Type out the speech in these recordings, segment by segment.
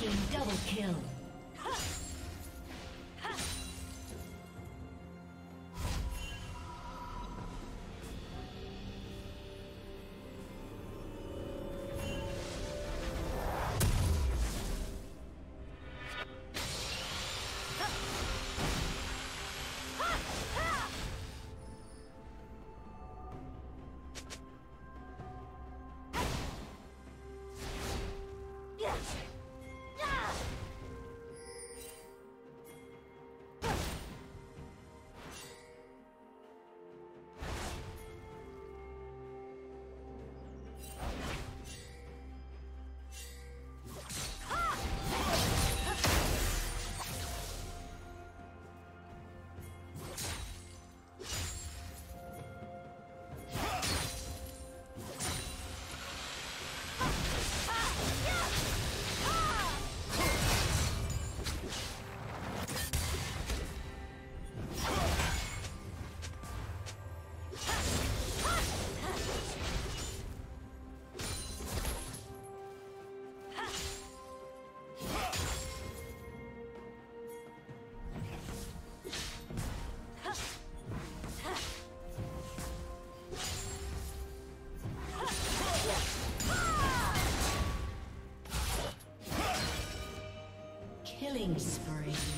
Team double kill. Killing spree.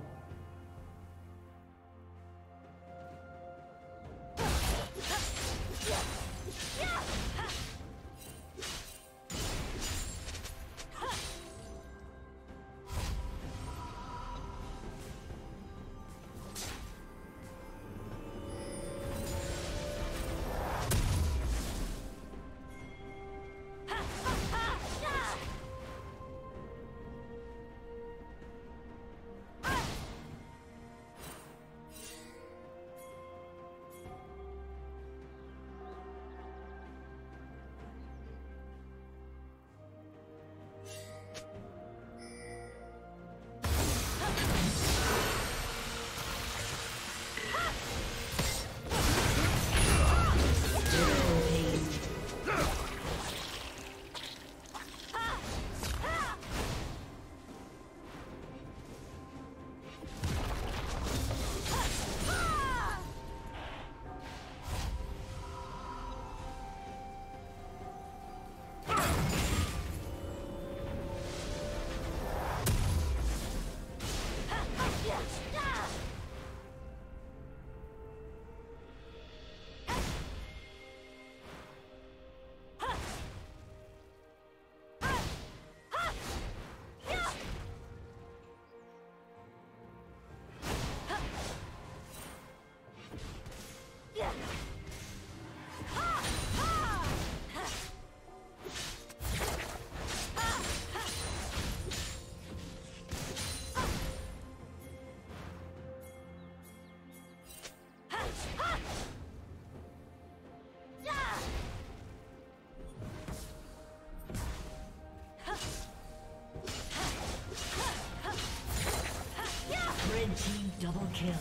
Kill.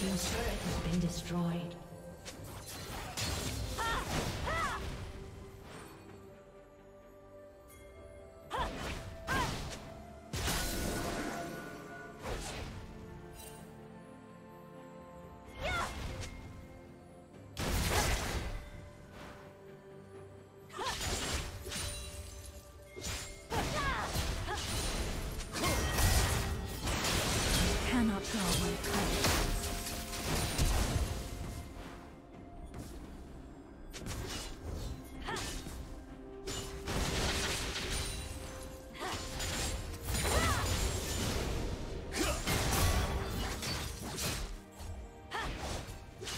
Team's turret has been destroyed.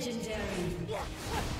Legendary.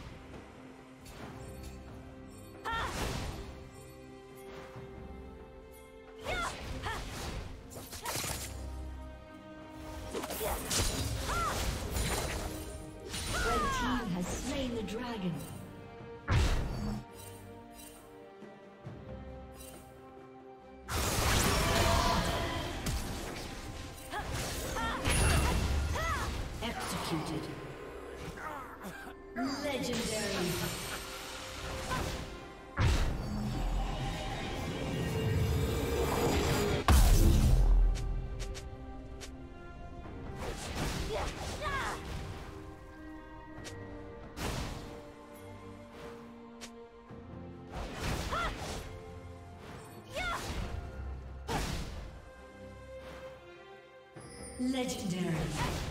Legendary.